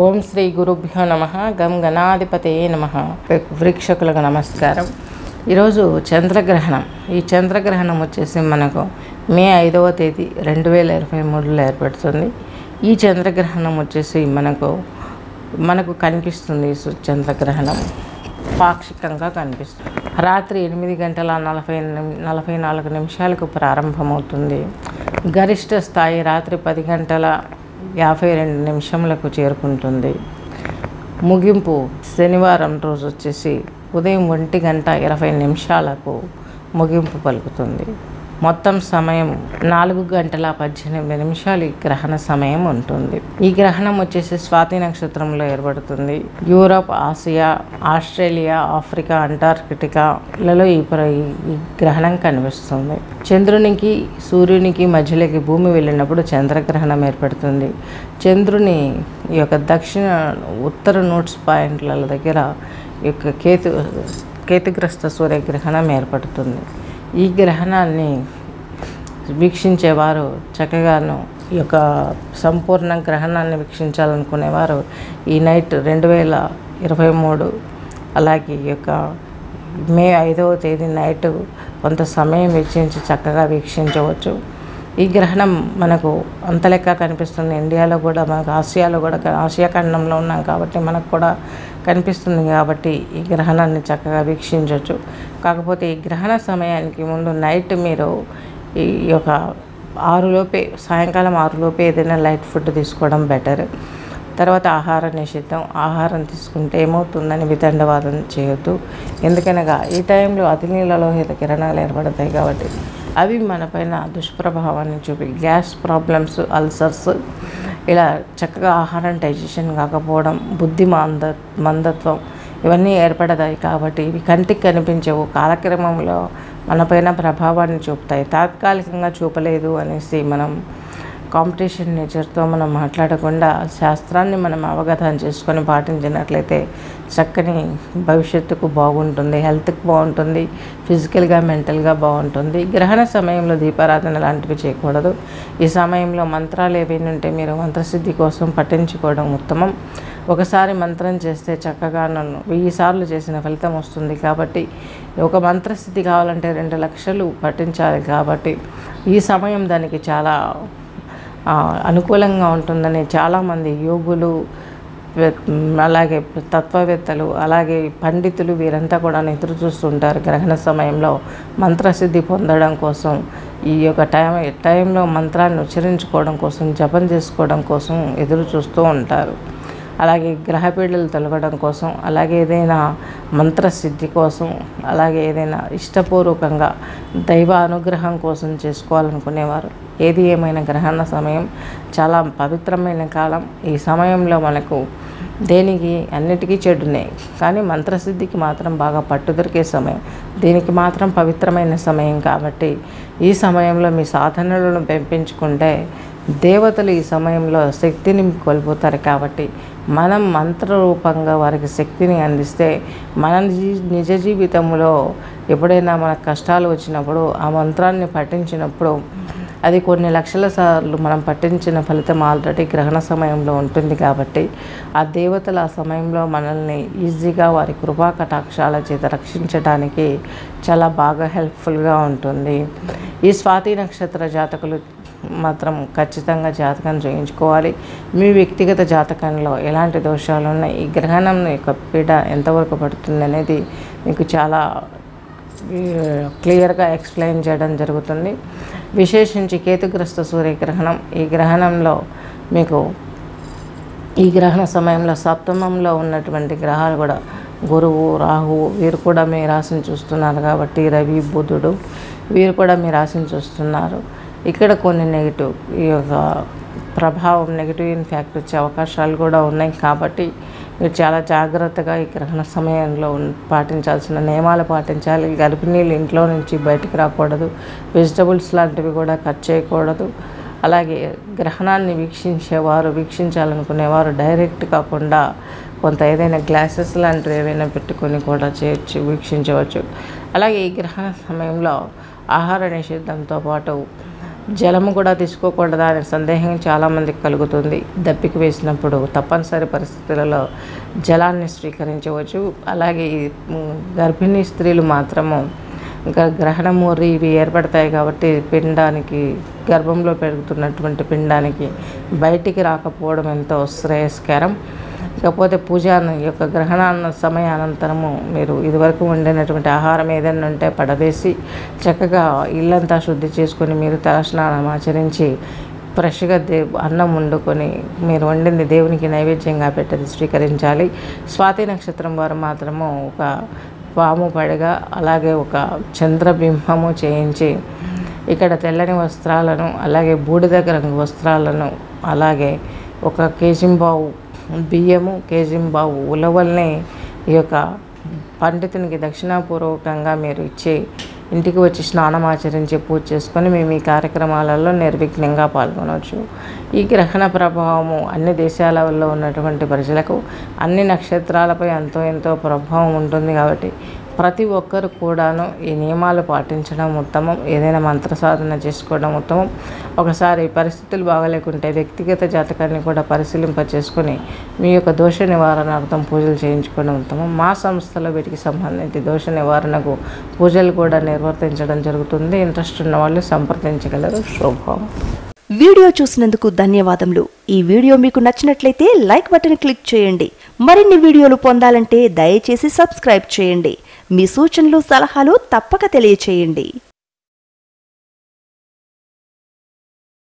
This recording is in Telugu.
ఓం శ్రీ గురుభ్యో నమ. గం గణాధిపతయే నమ. వృక్షకులకు నమస్కారం. ఈరోజు చంద్రగ్రహణం. ఈ చంద్రగ్రహణం వచ్చేసి మనకు మే ఐదవ తేదీ రెండు వేల ఇరవై మూడులో ఏర్పడుతుంది. ఈ చంద్రగ్రహణం వచ్చేసి మనకు మనకు కనిపిస్తుంది ఈ సు- చంద్రగ్రహణం. పాక్షికంగా కనిపిస్తుంది. రాత్రి ఎనిమిది గంటల నలభై నలభై నాలుగు నిమిషాలకు ప్రారంభమవుతుంది. గరిష్ట స్థాయి రాత్రి పది గంటల యాభై రెండు నిమిషములకు చేరుకుంటుంది. ముగింపు శనివారం రోజు వచ్చేసి ఉదయం ఒంటి గంట ఇరవై నిమిషాలకు ముగింపు పలుకుతుంది. మొత్తం సమయం నాలుగు గంటల పద్దెనిమిది నిమిషాలు ఈ గ్రహణ సమయం ఉంటుంది. ఈ గ్రహణం వచ్చేసి స్వాతి నక్షత్రంలో ఏర్పడుతుంది. యూరప్ ఆసియా ఆస్ట్రేలియా ఆఫ్రికా అంటార్కిటికాలలో ఈ ప్ర- ఈ గ్రహణం కనిపిస్తుంది. చంద్రునికి సూర్యునికి మధ్యలోకి భూమి వెళ్ళినప్పుడు చంద్రగ్రహణం ఏర్పడుతుంది. చంద్రుని ఈ యొక్క దక్షిణ ఉత్తర నోట్స్ పాయింట్ల దగ్గర ఈ యొక్క కేతు కేతుగ్రస్త సూర్యగ్రహణం ఏర్పడుతుంది. ఈ గ్రహణాన్ని వీక్షించేవారు చక్కగాను ఈ యొక్క సంపూర్ణ గ్రహణాన్ని వీక్షించాలనుకునేవారు. ఈ నైట్ రెండు వేల ఇరవై మూడు అలాగే ఈ యొక్క మే ఐదవ తేదీ నైట్ కొంత సమయం వెచ్చించి చక్కగా వీక్షించవచ్చు. ఈ గ్రహణం మనకు అంత లెక్క కనిపిస్తుంది. ఇండియాలో కూడా మనకు ఆసియాలో కూడా ఆసియా ఖండంలో ఉన్నాం కాబట్టి మనకు కూడా కనిపిస్తుంది కాబట్టి ఈ గ్రహణాన్ని చక్కగా వీక్షించవచ్చు. కాకపోతే ఈ గ్రహణ సమయానికి ముందు నైట్ మీరు ఈ యొక్క ఆరులోపే సాయంకాలం ఆరులోపే ఏదైనా లైట్ ఫుడ్ తీసుకోవడం బెటర్ తర్వాత ఆహార నిషిద్ధం. ఆహారం తీసుకుంటే ఏమవుతుందని వితండవాదం చేయొద్దు. ఎందుకనగా ఈ టైంలో అతి నీళ్ళలోహిత కిరణాలు ఏర్పడతాయి కాబట్టి అవి మనపైన దుష్ప్రభావాన్ని చూపి గ్యాస్ ప్రాబ్లమ్స్ అల్సర్స్ ఇలా చక్కగా ఆహారం డైజెషన్ కాకపోవడం బుద్ధి మంద మందత్వం ఇవన్నీ ఏర్పడతాయి కాబట్టి ఇవి కంటికి కనిపించవు. కాలక్రమంలో మనపైన ప్రభావాన్ని చూపుతాయి. తాత్కాలికంగా చూపలేదు అనేసి మనం కాంపిటీషన్ నేచర్తో మనం మాట్లాడకుండా శాస్త్రాన్ని మనం అవగాహన చేసుకొని పాటించినట్లయితే చక్కని భవిష్యత్తుకు బాగుంటుంది హెల్త్కి బాగుంటుంది ఫిజికల్గా మెంటల్గా బాగుంటుంది. గ్రహణ సమయంలో దీపారాధన లాంటివి చేయకూడదు. ఈ సమయంలో మంత్రాలు ఏవైనా ఉంటే మీరు మంత్రసిద్ధి కోసం పఠించుకోవడం ఉత్తమం. ఒకసారి మంత్రం చేస్తే చక్కగా నన్ను వెయ్యి సార్లు చేసిన ఫలితం వస్తుంది కాబట్టి ఒక మంత్రస్థితి కావాలంటే రెండు లక్షలు పఠించాలి కాబట్టి ఈ సమయం దానికి చాలా అనుకూలంగా ఉంటుందని చాలామంది యోగులు అలాగే తత్వవేత్తలు అలాగే పండితులు వీరంతా కూడా ఎదురు చూస్తుంటారు. గ్రహణ సమయంలో మంత్రసిద్ధి పొందడం కోసం ఈ యొక్క టైం టైంలో మంత్రాన్ని ఉచ్చరించుకోవడం కోసం జపం చేసుకోవడం కోసం ఎదురు చూస్తూ ఉంటారు. అలాగే గ్రహపీడలు తొలగడం కోసం అలాగే ఏదైనా మంత్రసిద్ధి కోసం అలాగే ఏదైనా ఇష్టపూర్వకంగా దైవ అనుగ్రహం కోసం చేసుకోవాలనుకునేవారు. ఏది ఏమైనా గ్రహణ సమయం చాలా పవిత్రమైన కాలం ఈ సమయంలో మనకు దేనికి అన్నిటికీ చెడునే. కానీ మంత్రసిద్ధికి మాత్రం బాగా పట్టు దొరికే సమయం. దీనికి మాత్రం పవిత్రమైన సమయం కాబట్టి ఈ సమయంలో మీ సాధనలను పెంపించుకుంటే దేవతలు ఈ సమయంలో శక్తిని కోల్పోతారు కాబట్టి మనం మంత్రరూపంగా వారికి శక్తిని అందిస్తే మన నిజ జీవితంలో ఎప్పుడైనా మనకు కష్టాలు వచ్చినప్పుడు ఆ మంత్రాన్ని పఠించినప్పుడు అది కొన్ని లక్షల సార్లు మనం పఠించిన ఫలితం ఆల్రెడీ గ్రహణ సమయంలో ఉంటుంది కాబట్టి ఆ దేవతలు ఆ సమయంలో మనల్ని ఈజీగా వారి కృపా కటాక్షాల చేత రక్షించడానికి చాలా బాగా హెల్ప్ఫుల్గా ఉంటుంది. ఈ స్వాతి నక్షత్ర జాతకులు మాత్రం ఖచ్చితంగా జాతకం చేయించుకోవాలి మీ వ్యక్తిగత జాతకంలో ఎలాంటి దోషాలు ఉన్నాయి? ఈ గ్రహణం యొక్క పీడ ఎంతవరకు పడుతుంది అనేది మీకు చాలా క్లియర్గా ఎక్స్ప్లెయిన్ చేయడం జరుగుతుంది. విశేషించి కేతుగ్రస్త సూర్యగ్రహణం. ఈ గ్రహణంలో మీకు ఈ గ్రహణ సమయంలో సప్తమంలో ఉన్నటువంటి గ్రహాలు కూడా గురువు రాహువు వీరు కూడా మీ రాశిని చూస్తున్నారు కాబట్టి రవి బుధుడు వీరు కూడా మీ రాశిని చూస్తున్నారు. ఇక్కడ కొన్ని నెగిటివ్ ఈ యొక్క ప్రభావం నెగిటివ్ ఇన్ఫ్యాక్ట్ వచ్చే అవకాశాలు కూడా ఉన్నాయి. కాబట్టి మీరు చాలా జాగ్రత్తగా ఈ గ్రహణ సమయంలో పాటించాల్సిన నియమాలు పాటించాలి. గర్భిణీలు ఇంట్లో నుంచి బయటకు రాకూడదు. వెజిటబుల్స్ లాంటివి కూడా కట్ చేయకూడదు. అలాగే గ్రహణాన్ని వీక్షించేవారు వీక్షించాలనుకునేవారు డైరెక్ట్ కాకుండా కొంత ఏదైనా గ్లాసెస్ లాంటివి ఏవైనా పెట్టుకొని కూడా చేయొచ్చు వీక్షించవచ్చు. అలాగే ఈ గ్రహణ సమయంలో ఆహార నిషేధంతో పాటు జలము కూడా తీసుకోకూడదా అనే సందేహం చాలామందికి కలుగుతుంది. దప్పిక వేసినప్పుడు తప్పనిసరి పరిస్థితులలో జలాన్ని స్వీకరించవచ్చు. అలాగే గర్భిణీ స్త్రీలు మాత్రము ఇంకా గ్రహణము ఇవి ఏర్పడతాయి కాబట్టి పిండానికి గర్భంలో పెరుగుతున్నటువంటి పిండానికి బయటికి రాకపోవడం ఎంతో శ్రేయస్కరం. ఇకపోతే పూజ యొక్క గ్రహణాన సమయానంతరము మీరు ఇదివరకు వండినటువంటి ఆహారం ఏదైనా ఉంటే పడవేసి చక్కగా ఇల్లంతా శుద్ధి చేసుకొని మీరు తలస్నానం ఆచరించి ఫ్రెష్గా దే అన్నం వండుకొని మీరు వండింది దేవునికి నైవేద్యంగా పెట్టది స్వీకరించాలి. స్వాతి నక్షత్రం వారు మాత్రము ఒక పాము పడగ అలాగే ఒక చంద్రబింబము చేయించి ఇక్కడ తెల్లని వస్త్రాలను అలాగే బూడిద రంగు వస్త్రాలను అలాగే ఒక కేజింబావు బియ్యము కేజింబావు ఉలవల్ని ఈ యొక్క పండితునికి దక్షిణాపూర్వకంగా మీరు ఇచ్చి ఇంటికి వచ్చి స్నానం ఆచరించి పూజ చేసుకొని మేము ఈ కార్యక్రమాలలో నిర్విఘ్నంగా పాల్గొనవచ్చు. ఈ గ్రహణ ప్రభావము అన్ని దేశాలలో ఉన్నటువంటి ప్రజలకు అన్ని నక్షత్రాలపై ఎంతో ఎంతో ప్రభావం ఉంటుంది కాబట్టి ప్రతి ఒక్కరు కూడాను ఈ నియమాలు పాటించడం ఉత్తమం. ఏదైనా మంత్ర సాధన చేసుకోవడం ఉత్తమం. ఒకసారి పరిస్థితులు బాగలేకుంటే వ్యక్తిగత జాతకాన్ని కూడా పరిశీలింప చేసుకుని మీ యొక్క దోష నివారణార్థం పూజలు చేయించుకోవడం ఉత్తమం. మా సంస్థలో వీటికి సంబంధించి దోష నివారణకు పూజలు కూడా నిర్వర్తించడం జరుగుతుంది. ఇంట్రెస్ట్ ఉన్న వాళ్ళు సంప్రదించగలరు. శుభం. వీడియో చూసినందుకు ధన్యవాదములు. ఈ వీడియో మీకు నచ్చినట్లయితే లైక్ బటన్ క్లిక్ చేయండి. మరిన్ని వీడియోలు పొందాలంటే దయచేసి సబ్స్క్రైబ్ చేయండి. మీ సూచనలు సలహాలు తప్పక తెలియచేయండి.